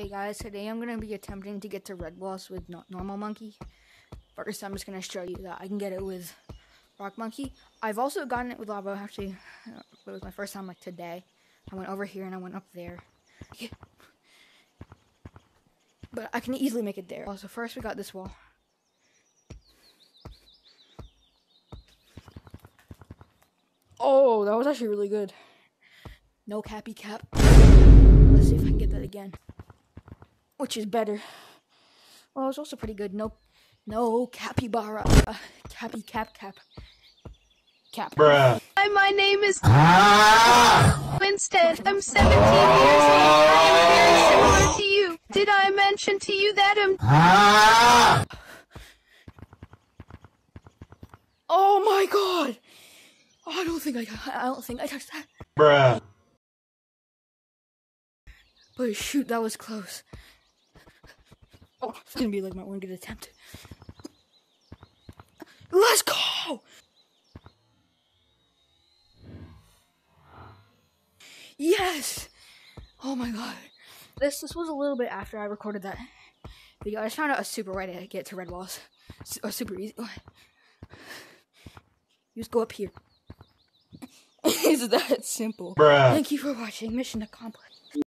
Hey guys, today I'm gonna be attempting to get to red walls with no- normal monkey. First, I'm just gonna show you that I can get it with rock monkey. I've also gotten it with lava. Actually, uh, it was my first time like today. I went over here and I went up there. But I can easily make it there. Also, first we got this wall. Oh, that was actually really good. No cappy cap. Let's see if I can get that again. Which is better. Well, it's also pretty good. No, no capybara. Uh, cappy cap cap. Cap. Bruh. Hi, my name is ah! Winston. I'm 17 years old. I am very similar to you. Did I mention to you that I'm Ah! Oh my god! Oh, I don't think I. I don't think I touched that. Bruh. But shoot, that was close. It's gonna be like my one good attempt. Let's go! Yes! Oh my god. This this was a little bit after I recorded that video. I just found out a super way to get to red walls. A super easy. You just go up here. Is that simple? Bruh. Thank you for watching. Mission accomplished.